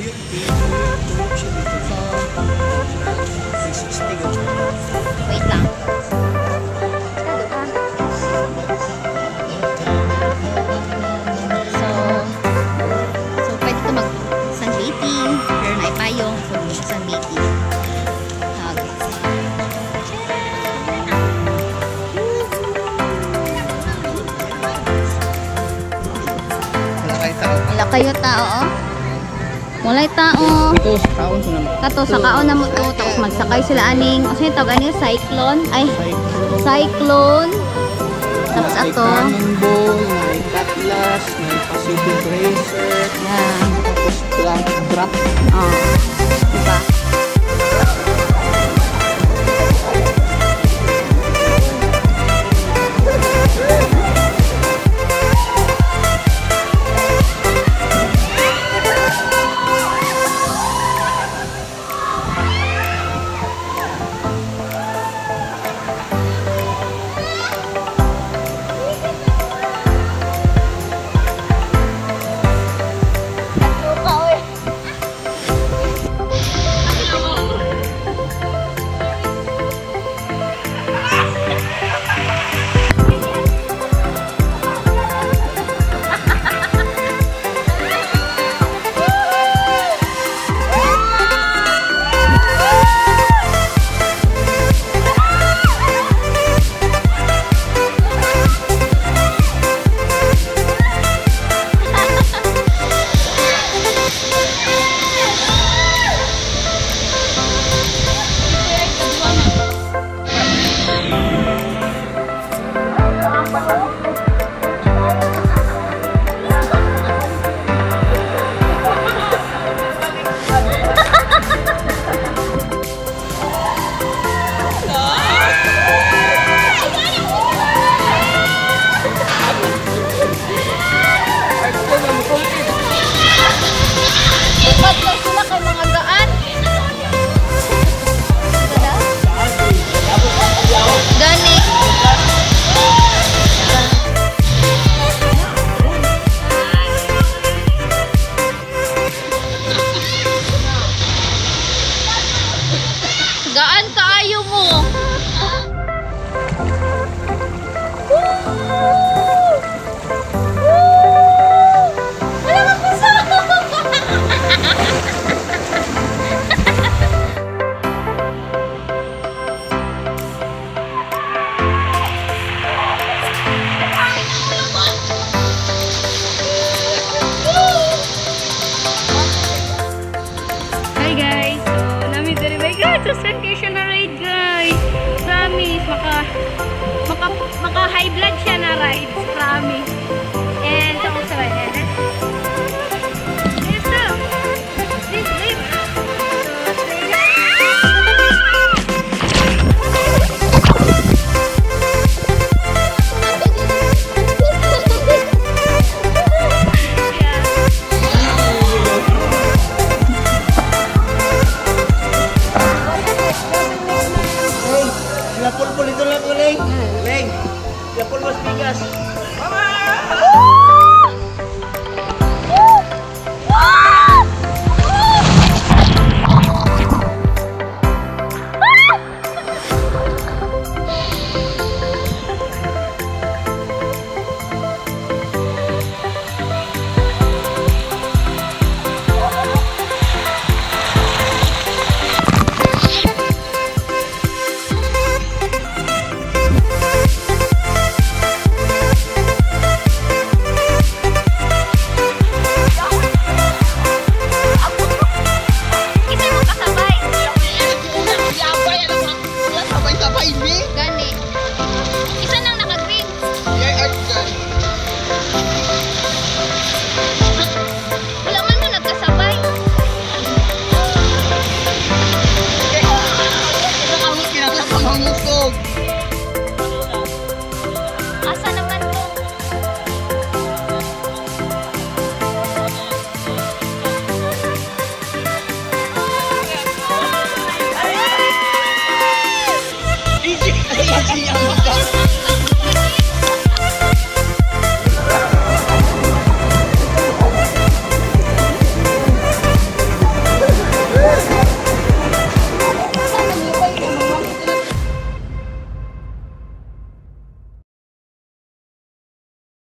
360 ko. wait lang. So, so pwede ka mag sunbathing, pero na ipayong, so hindi siya sunbathing. Okay. Wala kayo tao. Wala kayo tao, oh. Walay tao. Ito, sa taon ko naman. Kato, sa kaon na mo to, tapos magsakay sila aning, o sino tawag ano, cyclone? Ay, Cyclone. Tapos ato, Cannonball, may Cutlass, may Pacific Racer, yan. tapos Drop. Oh. Siya na ride guys! Promise! Maka, maka, maka high blood siya na ride. Promise!